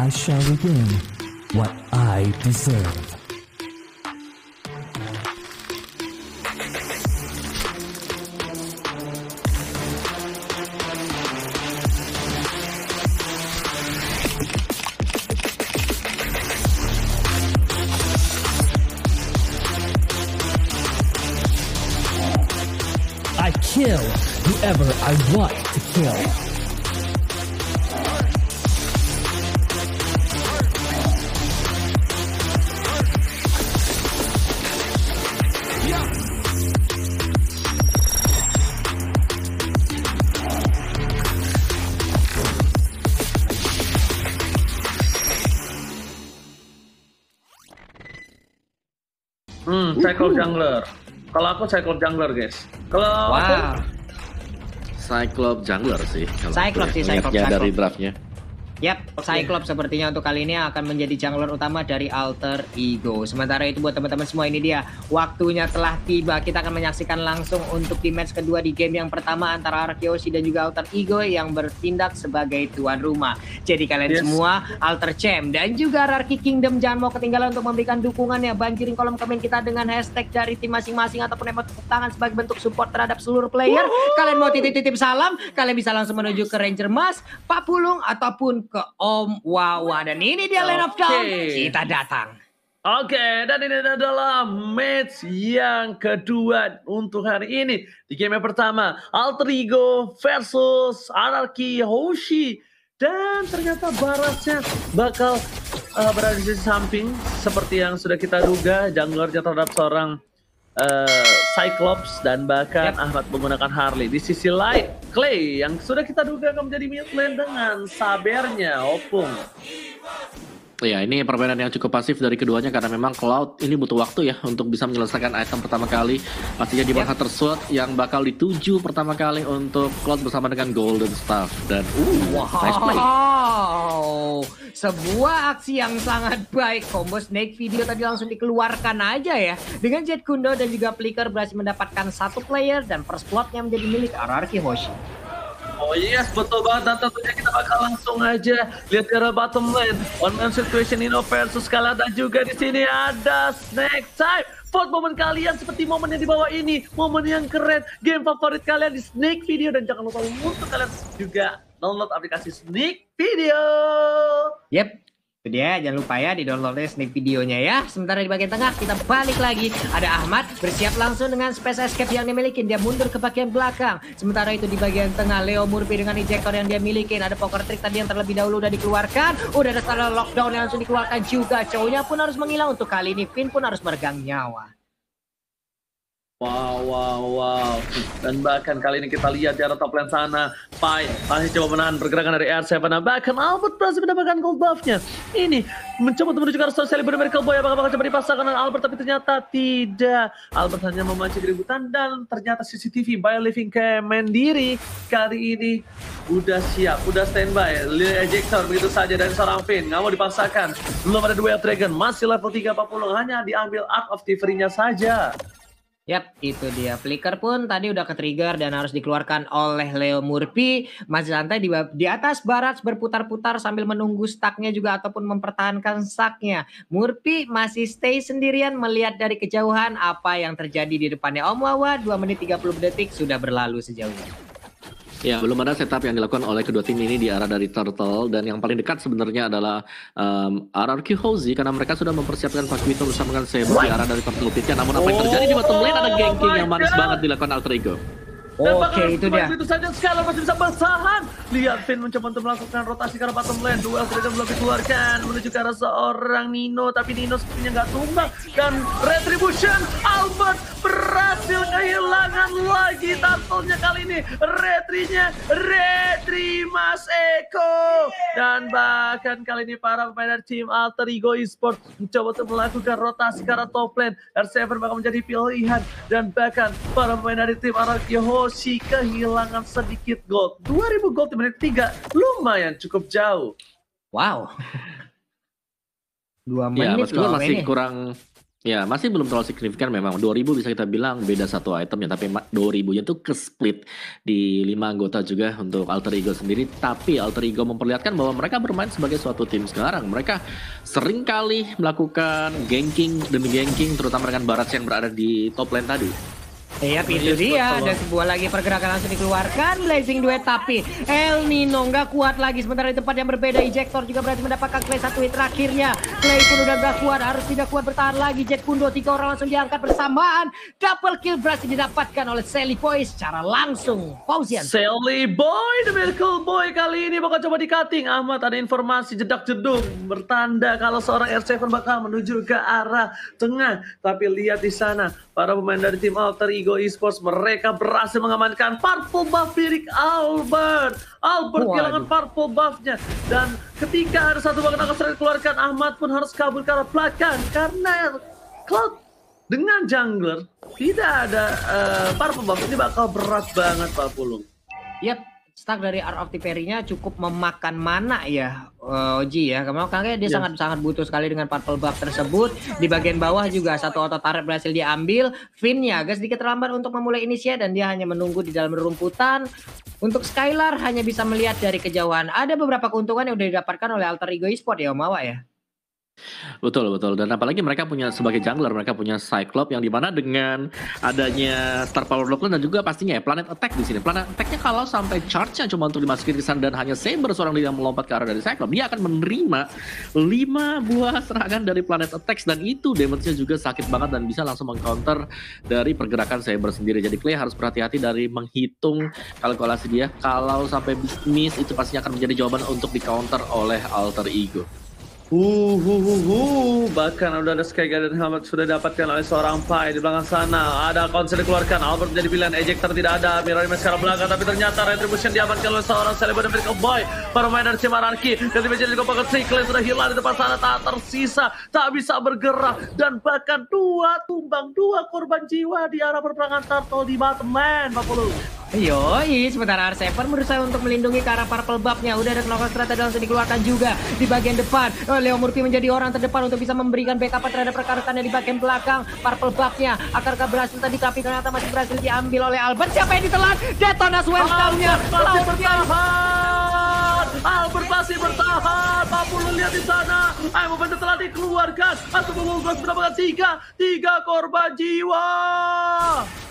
I shall regain what I deserve. I kill whoever I want to kill. Hmm, Cyclops Jungler. Kalau aku Cyclops Jungler, guys. Kalau aku, Wow. Cyclops Jungler sih. kalau Cyclops aku sih, ya, Cyclops, dari Cyclops. draftnya. Yap, Cyclops sepertinya untuk kali ini akan menjadi jungler utama dari Alter Ego. Sementara itu buat teman-teman semua ini dia waktunya telah tiba. Kita akan menyaksikan langsung untuk di match kedua di game yang pertama antara Arkeoshi dan juga Alter Ego yang bertindak sebagai tuan rumah. Jadi kalian Yes. semua Alter Champ dan juga Rarky Kingdom jangan mau ketinggalan untuk memberikan dukungannya. Banjirin kolom komen kita dengan hashtag dari tim masing-masing ataupun emot tepuk tangan sebagai bentuk support terhadap seluruh player. Kalian mau titip-titip salam, kalian bisa langsung menuju ke Ranger Mas, Pak Pulung ataupun ke Om Wawa. Dan ini dia Lane of. Oke. Kita datang. Oke, dan ini adalah match yang kedua untuk hari ini. Di game yang pertama, Alter Ego versus Anarchy Hoshi. Dan ternyata Barasnya bakal uh, berada di sisi samping. Seperti yang sudah kita duga, junglernya terhadap seorang uh, Cyclops dan bahkan Yap. Ahmad menggunakan Harley. Di sisi lain, Clay yang sudah kita duga akan menjadi mid lane dengan sabernya Opung. Ya, ini permainan yang cukup pasif dari keduanya karena memang Cloud ini butuh waktu ya untuk bisa menyelesaikan item pertama kali. Pastinya di Hunter Sword yang bakal dituju pertama kali untuk Cloud bersama dengan Golden Staff dan uh, nice play. Sebuah aksi yang sangat baik. Combo Snake video tadi langsung dikeluarkan aja ya. Dengan Jet Kundo dan juga Flicker berhasil mendapatkan satu player dan first plotnya menjadi milik Ararki Hoshi. Oh yes, betul banget. Dan tentunya kita bakal langsung aja lihat ke arah bottom lane. One man situation Ino versus Kala dan juga di sini ada Snake Time. Vote momen kalian seperti momen yang di bawah ini. Momen yang keren. Game favorit kalian di Snake Video. Dan jangan lupa untuk kalian juga download aplikasi Snake Video. Yep, itu dia. Jangan lupa ya di downloadnya sneak videonya ya. Sementara di bagian tengah kita balik lagi. Ada Ahmad bersiap langsung dengan space escape yang dimiliki. Dia mundur ke bagian belakang. Sementara itu di bagian tengah Leo Murphy dengan ejector yang dia miliki. Ada poker trick tadi yang terlebih dahulu udah dikeluarkan. Udah ada lockdown yang langsung dikeluarkan juga. Cowoknya pun harus menghilang. Untuk kali ini Finn pun harus meregang nyawa. Wow, wow, wow. Dan bahkan kali ini kita lihat di arah top lane sana. Pai masih coba menahan pergerakan dari R7. Nah, bahkan Albert berhasil mendapatkan gold buff-nya. Ini mencoba untuk menuju ke arah Star Celebrity Miracle Boy. Apakah bakal coba dipasangkan dengan Albert? Tapi ternyata tidak. Albert hanya memancing keributan dan ternyata CCTV by Living ke Mandiri kali ini udah siap, udah standby. Lil Ejector begitu saja dari seorang Finn. Nggak mau dipaksakan. Belum ada duel Dragon. Masih level 340. Hanya diambil Art of Thievery-nya saja. Yap, itu dia. Flicker pun tadi udah ke-trigger dan harus dikeluarkan oleh Leo Murphy. Masih santai di, di atas barat berputar-putar sambil menunggu stacknya juga ataupun mempertahankan stacknya. Murphy masih stay sendirian melihat dari kejauhan apa yang terjadi di depannya Om Wawa. 2 menit 30 detik sudah berlalu sejauh ini. Ya, belum ada setup yang dilakukan oleh kedua tim ini di arah dari Turtle dan yang paling dekat sebenarnya adalah um, RRQ Hozi karena mereka sudah mempersiapkan Pakuito bersama dengan Saber di arah dari Turtle Pit-nya. Namun apa yang terjadi di bottom lane ada ganking yang manis banget dilakukan Alter Ego. Dan Oke, itu dia. Begitu saja Skylar masih bisa bertahan. Lihat Finn mencoba untuk melakukan rotasi ke arah bottom lane. Duel sudah belum dikeluarkan menuju ke arah seorang Nino, tapi Nino sepertinya nggak tumbang. Dan Retribution, Albert berhasil kehilangan lagi turtle-nya kali ini. Retrinya, Retri Mas Eko. Dan bahkan kali ini para pemain dari tim Alter Ego Esports mencoba untuk melakukan rotasi ke arah top lane. R7 bakal menjadi pilihan. Dan bahkan para pemain dari tim Araki Hoshi kehilangan sedikit gold. 2000 gold di menit 3 lumayan cukup jauh. Wow. Dua Ya, menit loh masih ini. kurang Ya, masih belum terlalu signifikan memang. 2000 bisa kita bilang beda satu itemnya, tapi ma- 2000-nya tuh ke split di lima anggota juga untuk Alter Ego sendiri. Tapi Alter Ego memperlihatkan bahwa mereka bermain sebagai suatu tim sekarang. Mereka sering kali melakukan ganking demi ganking, terutama dengan Barat yang berada di top lane tadi. Iya, itu dia. Ada sebuah lagi pergerakan langsung dikeluarkan. Blazing duet tapi El Nino nggak kuat lagi. Sementara di tempat yang berbeda, Ejector juga berhasil mendapatkan Clay satu hit terakhirnya. Clay pun udah nggak kuat, harus tidak kuat bertahan lagi. Jet Kundo tiga orang langsung diangkat bersamaan. Double kill berhasil didapatkan oleh Sally Boy secara langsung. Fauzian. Sally Boy, The Miracle Boy kali ini bakal coba di cutting. Ahmad ada informasi jedak jeduk bertanda kalau seorang R7 bakal menuju ke arah tengah. Tapi lihat di sana para pemain dari tim Alter Ego Esports mereka berhasil mengamankan purple buff milik Albert. Albert Waduh. kehilangan purple buffnya dan ketika ada satu bagian akan sering dikeluarkan Ahmad pun harus kabur ke arah belakang karena Cloud dengan jungler tidak ada eh, purple buff ini bakal berat banget Pak Pulung. Yap, stack dari Art of Tiperi-nya cukup memakan mana ya eh, Oji ya. Karena makanya dia Iya. sangat sangat butuh sekali dengan purple buff tersebut. Di bagian bawah juga satu auto turret berhasil diambil. Finn-nya agak sedikit terlambat untuk memulai inisiat dan dia hanya menunggu di dalam rumputan. Untuk Skylar hanya bisa melihat dari kejauhan. Ada beberapa keuntungan yang udah didapatkan oleh Alter Ego Esport ya Om Awa ya. Betul betul dan apalagi mereka punya sebagai jungler mereka punya Cyclops yang di mana dengan adanya Star Power Lockland dan juga pastinya ya Planet Attack di sini. Planet Attack-nya kalau sampai charge-nya cuma untuk dimasukin ke sana dan hanya Saber seorang yang melompat ke arah dari Cyclops, dia akan menerima 5 buah serangan dari Planet Attack dan itu damage-nya juga sakit banget dan bisa langsung mengcounter dari pergerakan Saber sendiri. Jadi Clay harus berhati-hati dari menghitung kalkulasi dia kalau sampai miss itu pastinya akan menjadi jawaban untuk di counter oleh Alter Ego. Hu hu hu hu. Bahkan udah ada Sky Garden Helmet sudah dapatkan oleh seorang Pai di belakang sana. Ada konsel dikeluarkan. Albert menjadi pilihan ejector tidak ada. Ke arah belakang tapi ternyata Retribution diamankan oleh seorang Celebrity Miracle Boy. Para pemain dari tim Anarchy. Dan menjadi juga Clay sudah hilang di depan sana tak tersisa, tak bisa bergerak dan bahkan dua tumbang, dua korban jiwa di arah perperangan turtle di bottom lane, Pak Pulu. Yoi, sementara R7 berusaha untuk melindungi ke arah purple buff-nya. Udah ada knockout strategi langsung dikeluarkan juga di bagian depan. Oh, Leo Murphy menjadi orang terdepan untuk bisa memberikan backup terhadap rekan-rekannya di bagian belakang. Purple buff-nya akankah berhasil tadi tapi ternyata masih berhasil diambil oleh Albert. Siapa yang ditelan? Detonas welcome-nya. Albert masih bertahan. Albert masih bertahan. Pulu lihat di sana. Ayo momentum telah dikeluarkan. Atau membungkus mendapatkan tiga, tiga korban jiwa.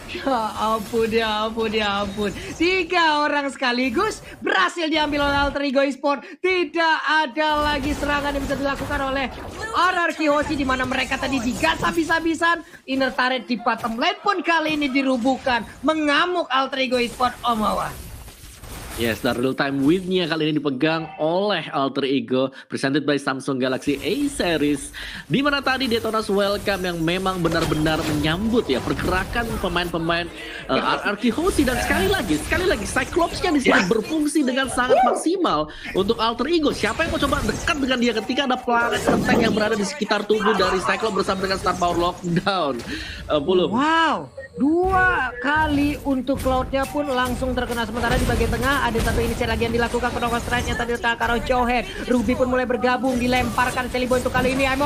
Ya ampun, ya ampun, ya ampun. Tiga orang sekaligus berhasil diambil oleh Alter Ego Esport. Tidak ada lagi serangan yang bisa dilakukan oleh Anarchy Hoshi di mana mereka tadi digas habis-habisan. Inner turret di bottom lane pun kali ini dirubuhkan. Mengamuk Alter Ego Esport Omawa. Yes, dan real time win-nya kali ini dipegang oleh Alter Ego presented by Samsung Galaxy A series. Di mana tadi Detonas Welcome yang memang benar-benar menyambut ya pergerakan pemain-pemain uh, RRQ Hoshi dan sekali lagi, sekali lagi Cyclops-nya di sini berfungsi dengan sangat maksimal untuk Alter Ego. Siapa yang mau coba dekat dengan dia ketika ada planet attack yang berada di sekitar tubuh dari Cyclops bersama dengan Star Power Lockdown. Uh. Wow, dua kali untuk Cloud-nya pun langsung terkena sementara di bagian tengah ada satu inisiat lagi yang dilakukan Knockout Strike-nya tadi terkena Karo Johead. Ruby pun mulai bergabung dilemparkan Sally Boy untuk kali ini. I'm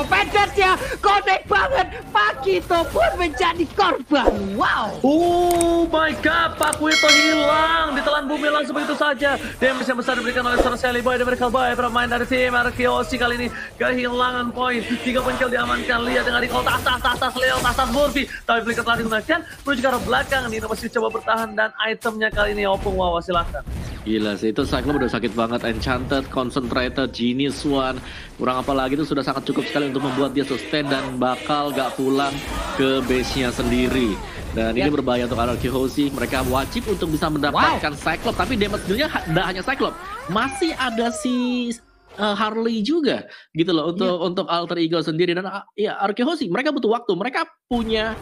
ya connect banget. Pakito pun menjadi korban. Wow. Oh my god, Pak Wito hilang. Ditelan bumi langsung begitu saja. Damage yang besar diberikan oleh seorang Sally Boy dan Miracle Boy. Pemain dari tim Arkiosi kali ini kehilangan poin. Tiga poin diamankan. Lihat dengan recall tas tas tas tas Leo tas tas Murphy. Tapi flicker telah digunakan menuju ke arah belakang. Nino masih coba bertahan dan itemnya kali ini Opung Wawa silahkan. Gila sih, itu Cyclops udah sakit banget. Enchanted, Concentrated, Genius One. Kurang apa lagi itu sudah sangat cukup sekali untuk membuat dia sustain dan bakal gak pulang ke base-nya sendiri. Dan ini Yap. berbahaya untuk Anarchy Hoshi. Mereka wajib untuk bisa mendapatkan Cyclops. Tapi damage dealnya tidak hanya Cyclops. Masih ada si uh, Harley juga gitu loh untuk untuk alter ego sendiri dan uh, ya Archy Hoshi mereka butuh waktu mereka punya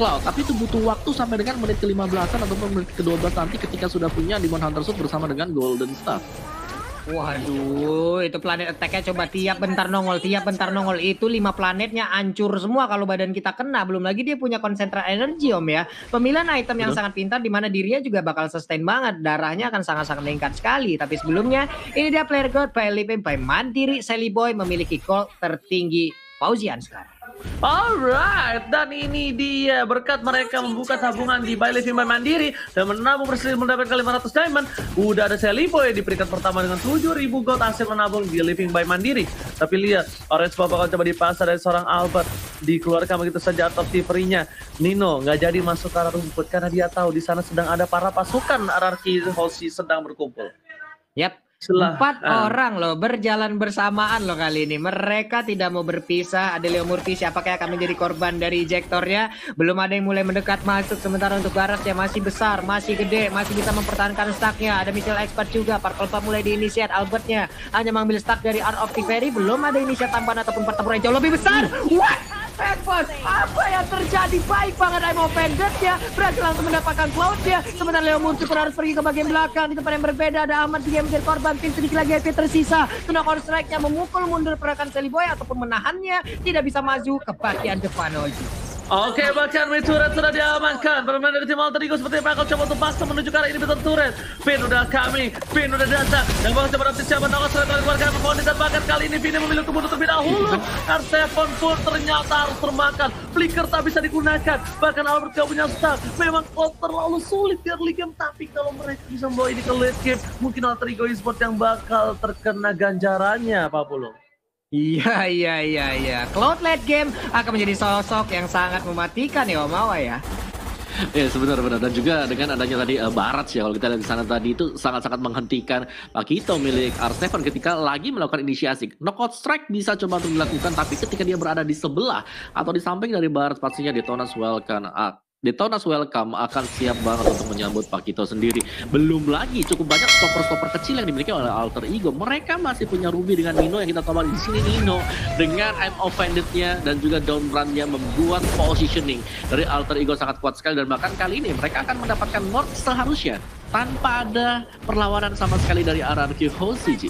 Cloud tapi itu butuh waktu sampai dengan menit ke-15an ataupun menit ke-12 nanti ketika sudah punya Demon Hunter Suit bersama dengan Golden Staff Waduh, itu planet attack-nya coba tiap bentar nongol, tiap bentar nongol. Itu lima planetnya hancur semua kalau badan kita kena. Belum lagi dia punya konsentrasi energi om ya. Pemilihan item yang Betul. sangat pintar di mana dirinya juga bakal sustain banget. Darahnya akan sangat-sangat meningkat sekali. Tapi sebelumnya, ini dia player god by Lipin by Mandiri Sally Boy memiliki gold tertinggi Pauzian sekarang. Alright, dan ini dia berkat mereka membuka tabungan di Living by Mandiri dan menabung bersedia mendapatkan 500 diamond. Udah ada Sally Boy di peringkat pertama dengan 7000 gold hasil menabung di Living by Mandiri. Tapi lihat, Orange Pop bakal coba dipasar dari seorang Albert. Dikeluarkan begitu saja top nya Nino nggak jadi masuk ke arah rumput karena dia tahu di sana sedang ada para pasukan Ararki Hoshi sedang berkumpul. Yap, Setelah Empat ah, orang loh berjalan bersamaan loh kali ini. Mereka tidak mau berpisah. Ada Leo Murphy siapakah yang akan menjadi korban dari ejektornya. Belum ada yang mulai mendekat masuk. Sementara untuk Garas yang masih besar, masih gede, masih bisa mempertahankan stacknya. Ada Michel Expert juga. Parkol Pop mulai diinisiat Albertnya. Hanya mengambil stack dari Art of Tiveri. Belum ada inisiat tambahan ataupun pertempuran yang jauh lebih besar. What? Expert, apa yang terjadi? Baik banget I'm offended ya. Berhasil langsung mendapatkan cloud ya. Sementara Leo Murphy pun harus pergi ke bagian belakang. Di tempat yang berbeda ada Ahmad yang menjadi korban. Tim sedikit lagi HP tersisa. Tuna strike-nya memukul mundur pergerakan Sally Boy ataupun menahannya. Tidak bisa maju ke bagian depan Oji. Oke, bahkan mid turret sudah diamankan. Permainan dari tim Alter Ego seperti bakal coba untuk paksa menuju ke arah ini betul turret. Pin udah kami, Pin udah datang. Dan bakal coba dapat siapa tahu sudah keluarga Memoni dan bahkan kali ini Pin yang memilih untuk mundur terlebih dahulu. Artefon pun ternyata harus termakan. Flicker tak bisa digunakan. Bahkan Albert gak punya stack. Memang kok terlalu sulit di early game. Tapi kalau mereka bisa membawa ini ke late game, mungkin Alter Ego Esport yang bakal terkena ganjarannya, Pak Pulung. Iya, iya, iya, iya. Cloud game akan menjadi sosok yang sangat mematikan ya Om Awa ya. Ya sebenar-benar dan juga dengan adanya tadi uh, Barat ya kalau kita lihat di sana tadi itu sangat-sangat menghentikan Pakito milik R7 ketika lagi melakukan inisiasi. Knockout strike bisa coba untuk dilakukan tapi ketika dia berada di sebelah atau di samping dari Barat pastinya Detonas welcome uh, Detonas welcome akan siap banget untuk menyambut Pakito sendiri. Belum lagi cukup banyak stopper-stopper kecil yang dimiliki oleh Alter Ego. Mereka masih punya Ruby dengan Nino yang kita tahu di sini Nino dengan I'm offended-nya dan juga down run-nya membuat positioning dari Alter Ego sangat kuat sekali dan bahkan kali ini mereka akan mendapatkan North seharusnya tanpa ada perlawanan sama sekali dari RRQ Hoshi.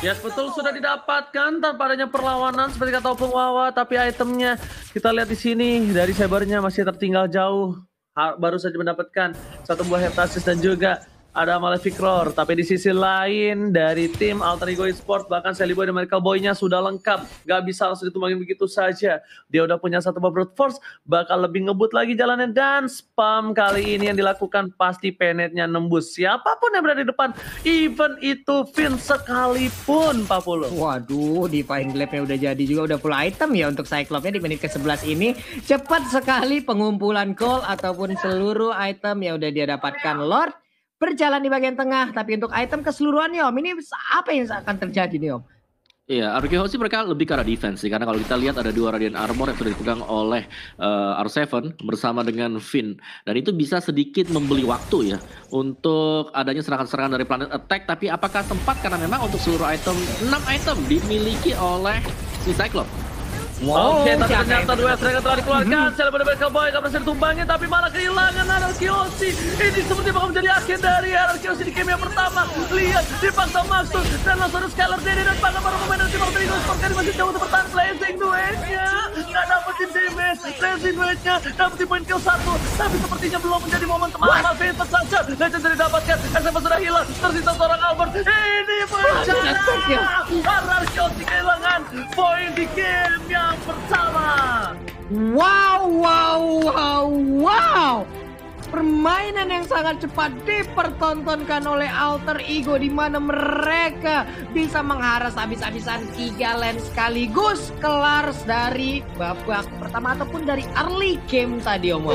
Ya betul sudah didapatkan tanpa adanya perlawanan seperti kata Opung Wawa tapi itemnya kita lihat di sini dari sabernya masih tertinggal jauh. Baru saja mendapatkan satu buah heptasis dan juga ada Malefic Roar tapi di sisi lain dari tim Alter Ego Esports bahkan Sally Boy dan Miracle Boy-nya sudah lengkap. Gak bisa langsung ditumbangin begitu saja. Dia udah punya satu Brute Force bakal lebih ngebut lagi jalannya. Dan spam kali ini yang dilakukan pasti penetnya nembus. Siapa pun yang berada di depan even itu Finn sekalipun Pak Pulo. Waduh, di Fine Glaive-nya udah jadi juga udah full item ya untuk Cyclops-nya di menit ke-11 ini. Cepat sekali pengumpulan gold ataupun seluruh item yang udah dia dapatkan Lord berjalan di bagian tengah. Tapi untuk item keseluruhannya Om, ini apa yang akan terjadi nih Om? Iya, RRQ Hoshi mereka lebih ke arah defense sih karena kalau kita lihat ada dua Radiant Armor yang sudah dipegang oleh eh, R7 bersama dengan Finn dan itu bisa sedikit membeli waktu ya untuk adanya serangan-serangan dari planet attack tapi apakah sempat karena memang untuk seluruh item 6 item dimiliki oleh si Cyclops. Oke, tapi ternyata dua strike telah dikeluarkan. Saya benar-benar cowboy gak berhasil ditumbangin, tapi malah kehilangan Anarchy Hoshi. Ini seperti bakal menjadi akhir dari Anarchy Hoshi di game yang pertama. Lihat, dipaksa masuk dan langsung ada Skylar Denny dan bahkan para pemain dari tim Alter Ego Sport kali masih jauh untuk bertahan. Blazing duetnya, gak dapetin damage. Blazing duetnya, dapetin poin kill satu, tapi sepertinya belum menjadi momen teman Vintage saja. Legend sudah didapatkan, SM sudah hilang, tersisa seorang Albert. Ini bencana. Anarchy Hoshi kehilangan poin di game yang pertama. Wow, wow, wow, wow. Permainan yang sangat cepat dipertontonkan oleh Alter Ego di mana mereka bisa mengharas habis-habisan tiga lane sekaligus kelar dari babak pertama ataupun dari early game tadi Om.